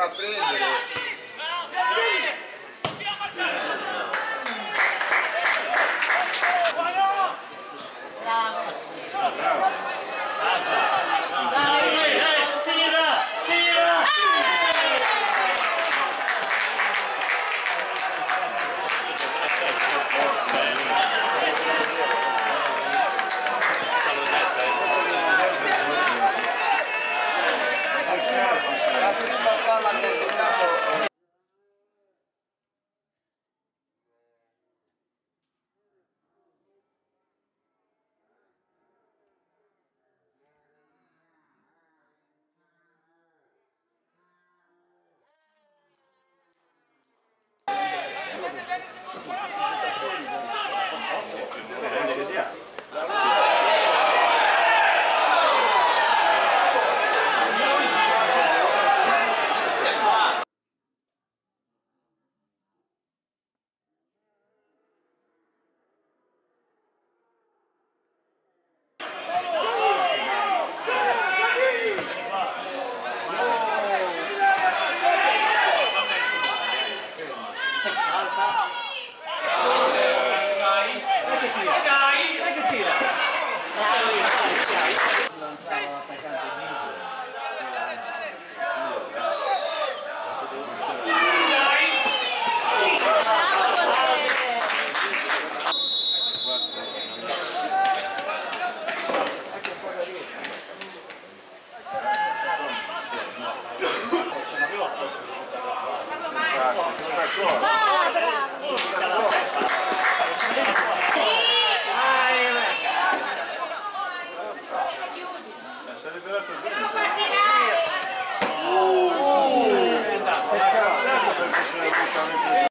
na frente. Né? Você não fechou? Ah, bravo!